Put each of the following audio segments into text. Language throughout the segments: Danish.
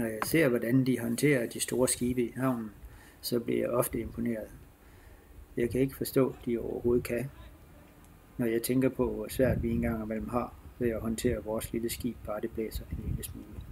Når jeg ser, hvordan de håndterer de store skibe i havnen, så bliver jeg ofte imponeret. Jeg kan ikke forstå, at de overhovedet kan. Når jeg tænker på, hvor svært vi engang imellem har ved at håndtere vores lille skib, bare det blæser en lille smule.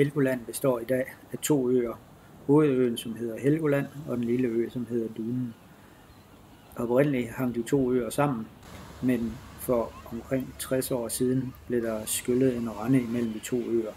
Helgoland består i dag af to øer, hovedøen som hedder Helgoland og den lille ø som hedder Dunen. Oprindeligt hang de to øer sammen, men for omkring 60 år siden blev der skyllet en rende imellem de to øer.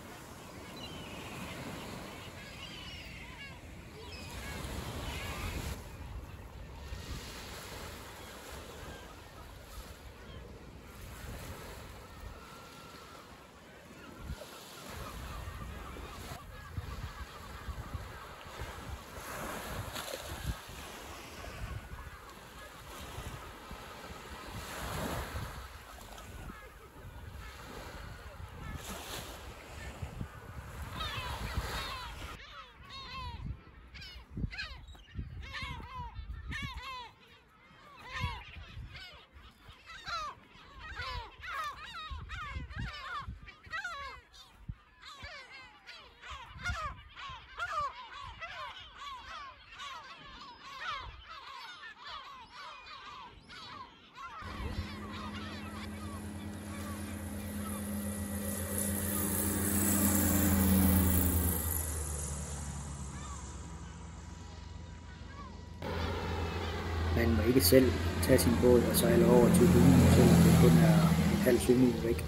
Man må ikke selv tage sin båd og sejle over til Dunen, selvom det kun er en halv sømil væk,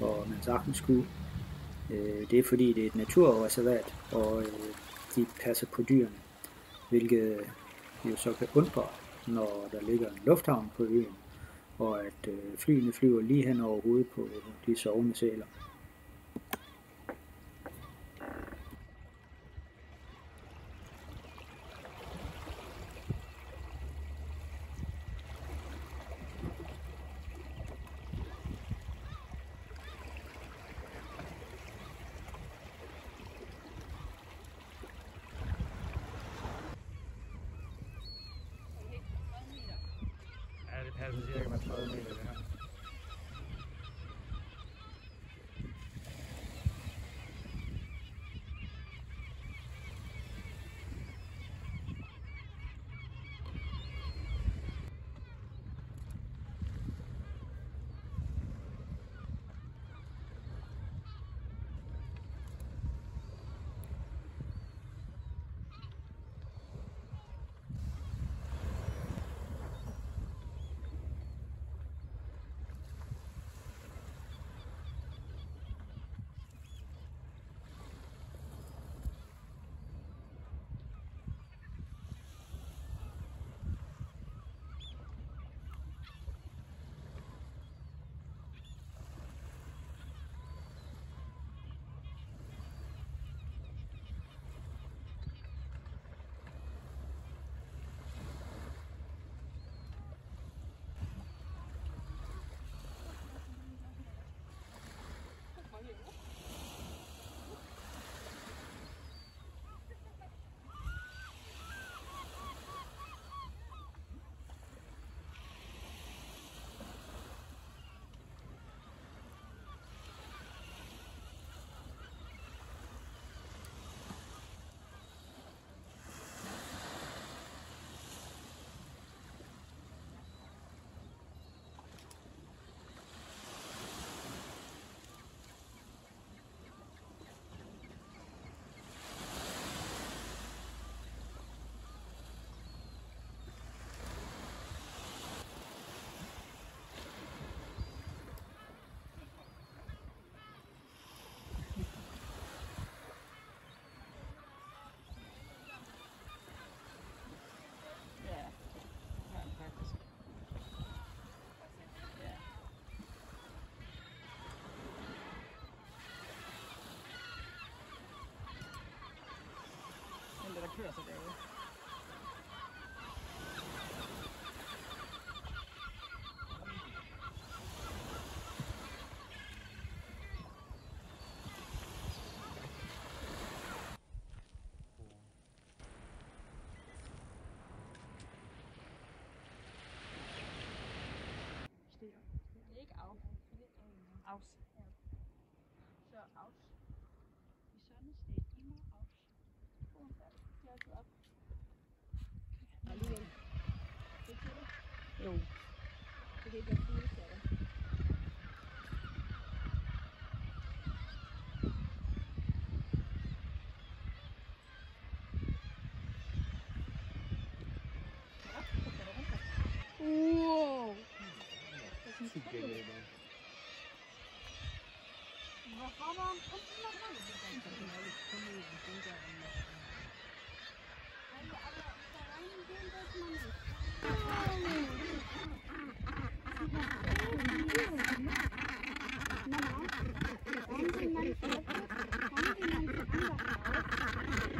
og man sagtens skulle. Øh, det er fordi, det er et naturreservat, og øh, de passer på dyrene, hvilket jo så kan undre, når der ligger en lufthavn på øen, og at øh, flyene flyver lige hen over hovedet på de sovende sæler. 直接给他调的那个里 kösa det. Steh auf. Leg auf. Aus. zugänglich. Mama, wenn sie.